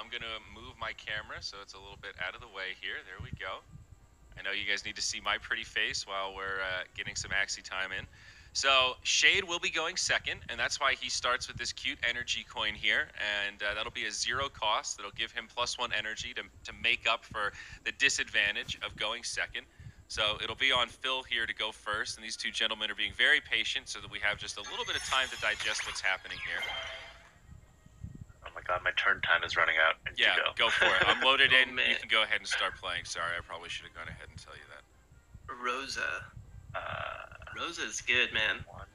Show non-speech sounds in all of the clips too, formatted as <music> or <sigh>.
I'm gonna move my camera so it's a little bit out of the way here. There we go. I know you guys need to see my pretty face while we're uh, getting some Axie time in. So Shade will be going second, and that's why he starts with this cute energy coin here, and uh, that'll be a zero cost. That'll give him plus one energy to, to make up for the disadvantage of going second. So it'll be on Phil here to go first, and these two gentlemen are being very patient so that we have just a little bit of time to digest what's happening here. My god, my turn time is running out. I Yeah, go. go for it. I'm <laughs> loaded Oh, in. You can go ahead and start playing. Sorry, I probably should have gone ahead and tell you that. Rosa. Uh, Rosa is good, man. one.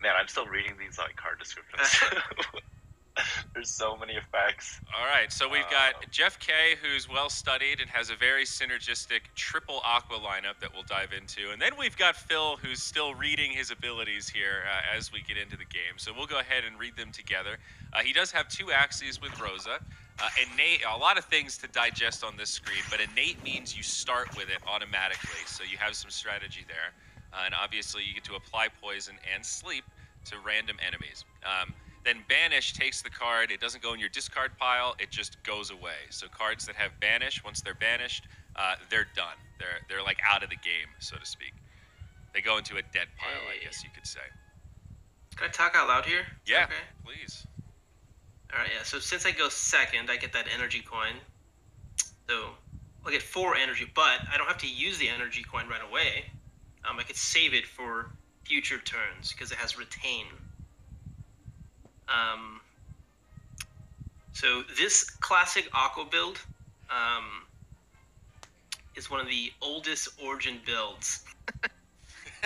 Man, I'm still reading these like card descriptions. <laughs> <laughs> <laughs> There's so many effects. All right, so we've got Um, Jeff K, who's well studied and has a very synergistic triple aqua lineup that we'll dive into, and then we've got Phil, who's still reading his abilities here uh, as we get into the game. So we'll go ahead and read them together. Uh, he does have two Axies with Rosa. Uh, innate, a lot of things to digest on this screen, but innate means you start with it automatically, so you have some strategy there. Uh, and obviously, you get to apply poison and sleep to random enemies. Um, then banish takes the card. It doesn't go in your discard pile. It just goes away. So cards that have banish, once they're banished, uh, they're done. They're they're like out of the game, so to speak. They go into a dead pile, I guess you could say. Can I talk out loud here? Yeah, Okay. please. All right, yeah. So since I go second, I get that energy coin. So I'll get four energy, but I don't have to use the energy coin right away. Um, I could save it for future turns because it has retain. Um, so this classic Aqua build um, is one of the oldest Origin builds. <laughs>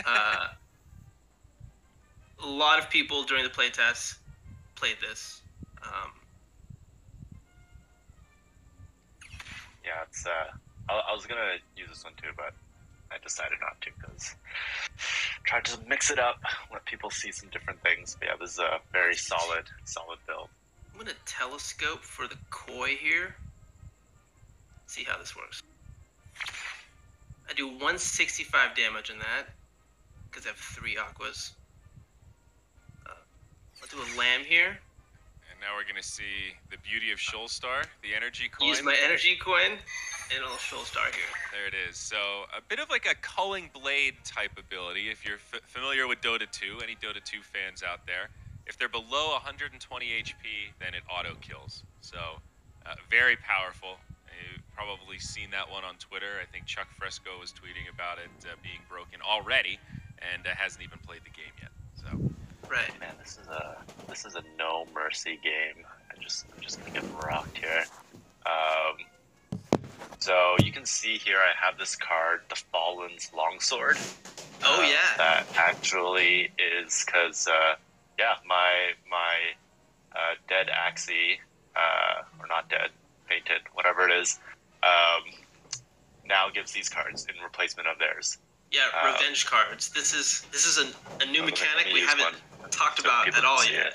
uh, a lot of people during the playtest played this. Um, Yeah, it's. Uh, I, I was gonna use this one too, but I decided not to because tried to mix it up, let people see some different things. But yeah, this is a very solid, solid build. I'm gonna telescope for the koi here. See how this works. I do 165 damage in that because I have three aquas. Uh, I'll do a lamb here. Now we're gonna see the beauty of Shoalstar, the energy coin. Use my energy coin, and I'll Shoal Star here. There it is. So a bit of like a culling blade type ability. If you're f- familiar with Dota 2, any Dota 2 fans out there, if they're below 120 HP, then it auto kills. So uh, very powerful. You've probably seen that one on Twitter. I think Chuck Fresco was tweeting about it uh, being broken already, and uh, hasn't even played the game yet. So Right. Man, this is a this is a no mercy game. I just I'm just gonna get rocked here. Um, so you can see here I have this card, the Fallen's Longsword. Oh Uh, yeah. that actually is because uh, yeah, my my uh, dead Axie, uh, or not dead, fainted, whatever it is, um, now gives these cards in replacement of theirs. Yeah, uh, revenge cards. This is this is a, a new mechanic we haven't talked so about at all yet. it.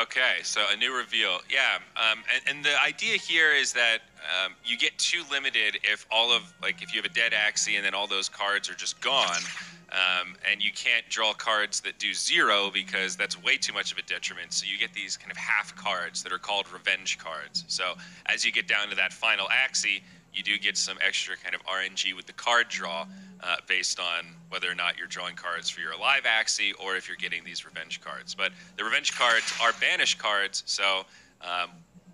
Okay, so a new reveal. Yeah, um, and, and the idea here is that um, you get too limited if all of like if you have a dead Axie and then all those cards are just gone, um, and you can't draw cards that do zero because that's way too much of a detriment. So you get these kind of half cards that are called revenge cards. So as you get down to that final Axie, you do get some extra kind of RNG with the card draw. Uh, based on whether or not you're drawing cards for your live Axie or if you're getting these revenge cards. But the revenge cards are banished cards, so um,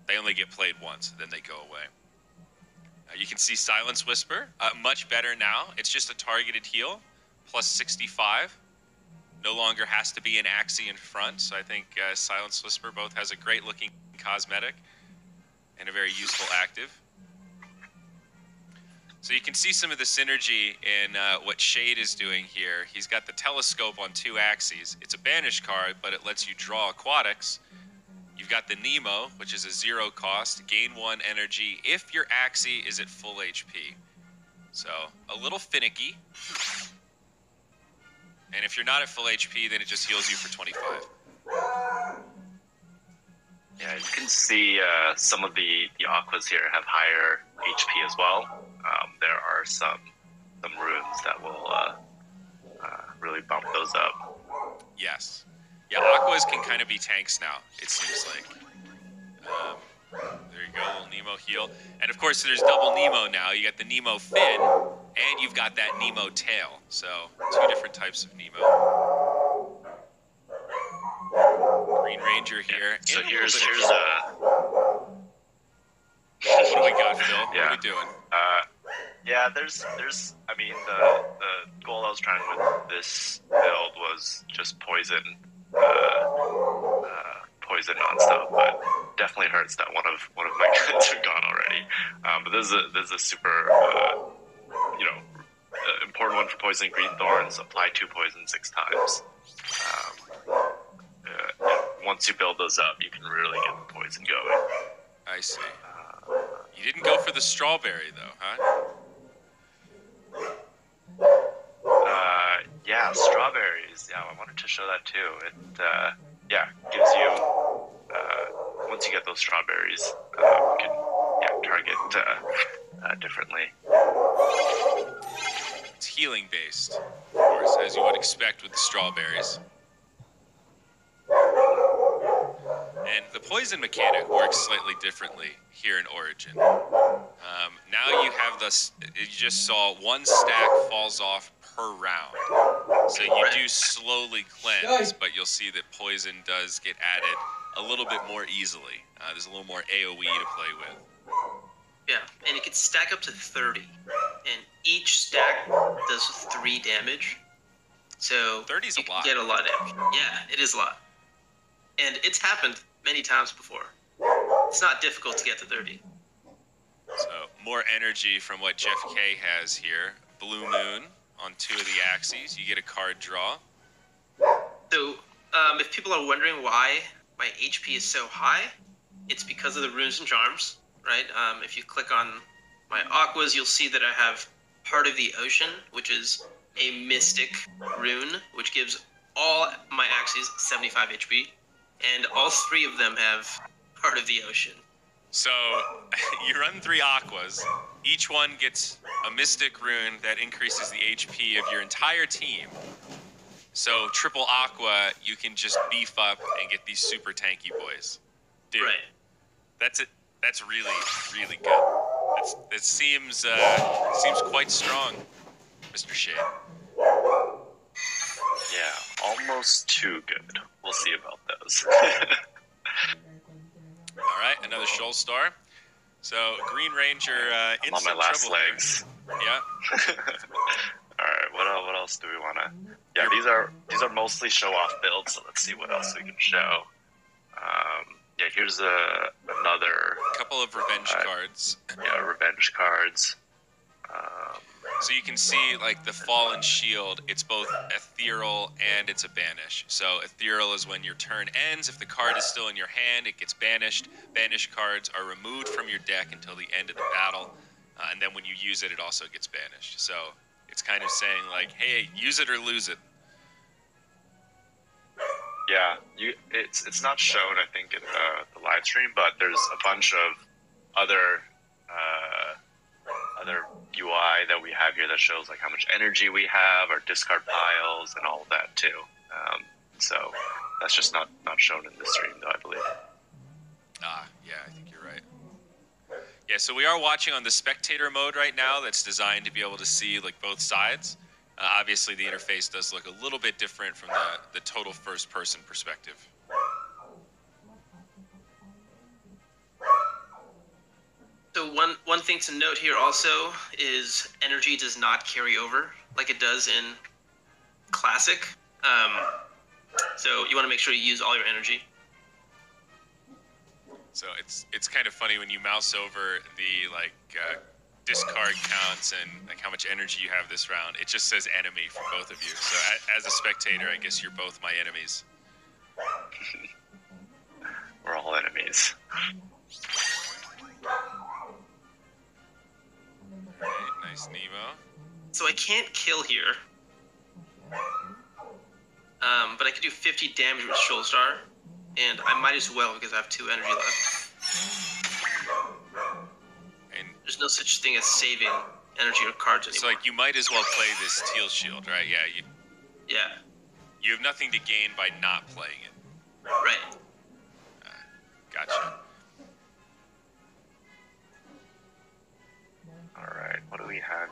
they only get played once, then they go away. Uh, you can see Silence Whisper, uh, much better now. It's just a targeted heal, plus 65. No longer has to be an Axie in front, so I think uh, Silence Whisper both has a great looking cosmetic and a very useful active. So you can see some of the synergy in uh, what Shade is doing here. He's got the telescope on two Axies. It's a banish card, but it lets you draw aquatics. You've got the Nemo, which is a zero cost, gain one energy if your axie is at full HP. So a little finicky. And if you're not at full HP, then it just heals you for 25. Yeah, you can see uh, some of the, the aquas here have higher HP as well. Um, there are some some runes that will uh, uh, really bump those up. Yes. Yeah, Aquas can kind of be tanks now, it seems like. Um, there you go, little Nemo heal. And of course, there's double Nemo now. You got the Nemo fin, and you've got that Nemo tail. So two different types of Nemo. Green Ranger here. So and a here's here's of- uh what do we got, Phil? What are we doing? Uh, yeah, there's, there's. I mean, the the goal I was trying with this build was just poison, uh, uh, poison nonstop, but definitely hurts that one of one of my <laughs> guns are gone already. Um, but this is a this is a super, uh, you know, uh, important one for poison green thorns. Apply two poison six times. Um, uh, once you build those up, you can really get the poison going. I see. You didn't go for the strawberry though, huh? Strawberries. Yeah, I wanted to show that too. It, uh, yeah, gives you, uh, once you get those strawberries, uh, you can, yeah, target, uh, uh, differently. It's healing based, of course, as you would expect with the strawberries. And the poison mechanic works slightly differently here in Origin. Um, now you have this, you just saw one stack falls off per round. So you do slowly cleanse, but you'll see that poison does get added a little bit more easily. Uh, there's a little more AoE to play with. Yeah, and it can stack up to 30. And each stack does 3 damage. So 30 is you a lot. get a lot of damage. Yeah, it is a lot. And it's happened many times before. It's not difficult to get to 30. So more energy from what Jeff K has here. Blue Moon on two of the Axies. You get a card draw. So, um, if people are wondering why my HP is so high, it's because of the runes and charms, right? Um, if you click on my aquas, you'll see that I have Heart of the Ocean, which is a mystic rune, which gives all my Axies 75 HP, and all three of them have Heart of the Ocean. So <laughs> you run three aquas. Each one gets a mystic rune that increases the HP of your entire team. So triple aqua, you can just beef up and get these super tanky boys. Dude, Right. that's it. That's really, really good. That's, it seems uh, seems quite strong, Mr. Shade. Yeah, almost too good. We'll see about those. <laughs> All right, another Shoal Star. So Green Ranger uh, in on my last legs. Yeah. <laughs> All right, what else, what else do we want to? Yeah, these are these are mostly show off builds. So let's see what else we can show. Um, yeah, here's a another couple of revenge Alright. cards. yeah revenge cards. So you can see like the fallen shield, it's both ethereal and it's a banish. So ethereal is when your turn ends. If the card is still in your hand, it gets banished. Banished cards are removed from your deck until the end of the battle. Uh, and then when you use it, it also gets banished. So it's kind of saying like, hey, use it or lose it. yeah, you it's it's not shown I think in the, the live stream, but there's a bunch of other other UI that we have here that shows like how much energy we have, our discard piles, and all of that too. Um, so that's just not not shown in the stream though, I believe. Ah, yeah, I think you're right. Yeah, so we are watching on the spectator mode right now. That's designed to be able to see like both sides. Uh, obviously, the interface does look a little bit different from the the total first-person perspective. So one one thing to note here also is energy does not carry over like it does in classic. Um, so you want to make sure you use all your energy. So it's it's kind of funny when you mouse over the like uh, discard counts and like how much energy you have this round. It just says enemy for both of you. So a, as a spectator, I guess you're both my enemies. <laughs> We're all enemies. Nice Nemo. So I can't kill here. Um, but I could do 50 damage with Shoal Star, and I might as well because I have two energy left. And There's no such thing as saving energy or cards so anymore. like you might as well play this teal shield, right? Yeah, you yeah, you have nothing to gain by not playing it. right. Gotcha.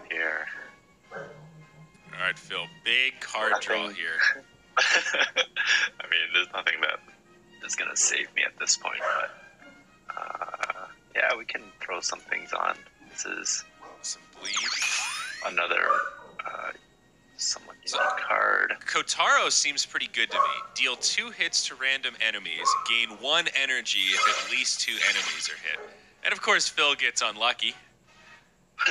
Here? All right, Phil. Big card draw here. <laughs> I mean, there's nothing that is gonna save me at this point, but uh, yeah, we can throw some things on. This is Some bleed. another uh, somewhat unique card. Kotaro seems pretty good to me. Deal two hits to random enemies, gain one energy if at least two enemies are hit. And of course, Phil gets unlucky, <laughs>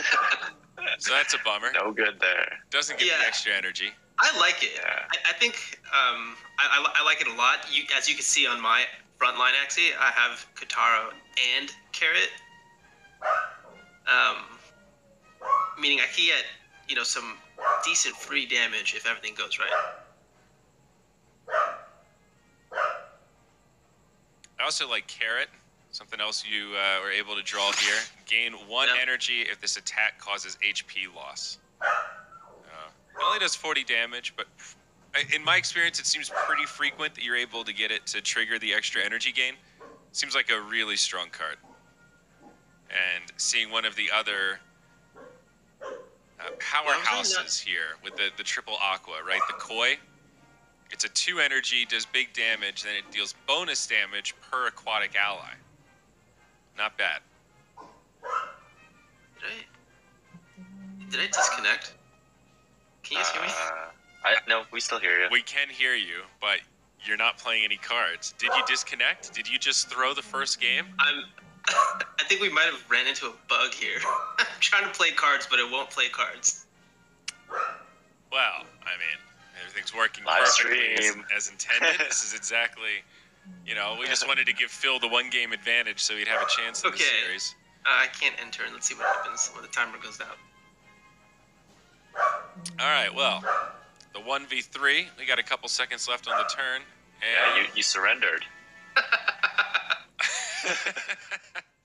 so that's a bummer. no good there. Doesn't give Yeah. the extra energy. I like it. Yeah. I, I think um, I, I, I like it a lot. You, as you can see on my front line, actually, I have Kotaro and Carrot. Um, meaning I can get you know some decent free damage if everything goes right. I also like Carrot. Something else you uh, were able to draw here. Gain one Yeah. energy if this attack causes HP loss. Uh, it only does 40 damage, but in my experience, it seems pretty frequent that you're able to get it to trigger the extra energy gain. Seems like a really strong card. And seeing one of the other uh, powerhouses here with the, the triple aqua, right? The koi. It's a two energy, does big damage, then it deals bonus damage per aquatic ally. Not bad. Did I? Did I disconnect? Can you guys hear me? Uh, I no, we still hear you. We can hear you, but you're not playing any cards. Did you disconnect? Did you just throw the first game? I'm. <laughs> I think we might have ran into a bug here. <laughs> I'm trying to play cards, but it won't play cards. Well, I mean, everything's working Live perfectly as, stream. as intended. this is exactly, you know, we just wanted to give Phil the one game advantage so he'd have a chance in the series. Uh, I can't enter, and let's see what happens when the timer goes down. All right, well, the 1v3, we got a couple seconds left on the turn. Yeah, And you, you surrendered. <laughs> <laughs>